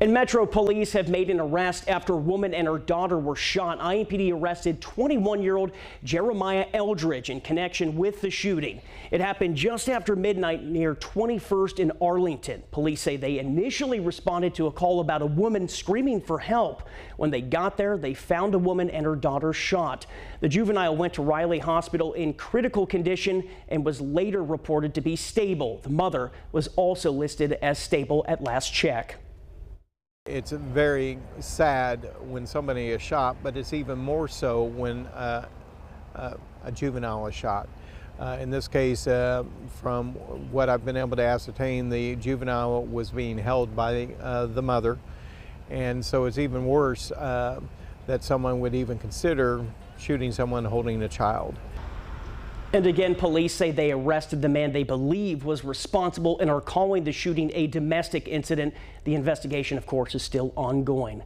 And Metro police have made an arrest after a woman and her daughter were shot. IMPD arrested 21 year old Jeremiah Eldridge in connection with the shooting. It happened just after midnight near 21st in Arlington. Police say they initially responded to a call about a woman screaming for help. When they got there, they found a woman and her daughter shot. The juvenile went to Riley Hospital in critical condition and was later reported to be stable. The mother was also listed as stable at last check. It's very sad when somebody is shot, but it's even more so when uh, uh, a juvenile is shot. Uh, in this case, uh, from what I've been able to ascertain, the juvenile was being held by uh, the mother. And so it's even worse uh, that someone would even consider shooting someone holding a child. And again, police say they arrested the man they believe was responsible and are calling the shooting a domestic incident. The investigation, of course, is still ongoing.